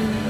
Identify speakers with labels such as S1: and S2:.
S1: Mm.